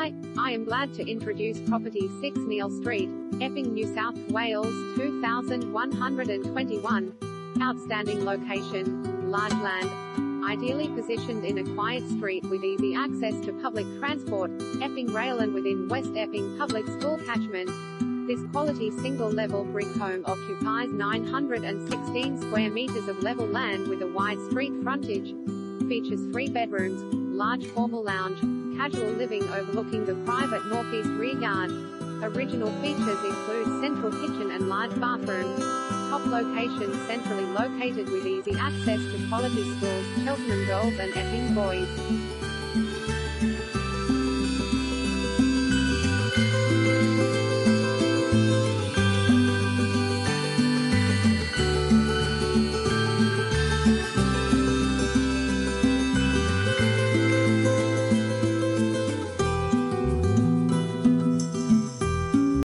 Hi, I am glad to introduce property 6 Neil Street, Epping, New South Wales 2121. Outstanding location, large land, ideally positioned in a quiet street with easy access to public transport, Epping Rail and within West Epping Public School catchment. This quality single-level brick home occupies 916 square meters of level land with a wide street frontage. Features three bedrooms, large formal lounge, casual living overlooking the private northeast rear yard. Original features include central kitchen and large bathroom. Top location centrally located with easy access to quality schools, Cheltenham Girls and Epping Boys.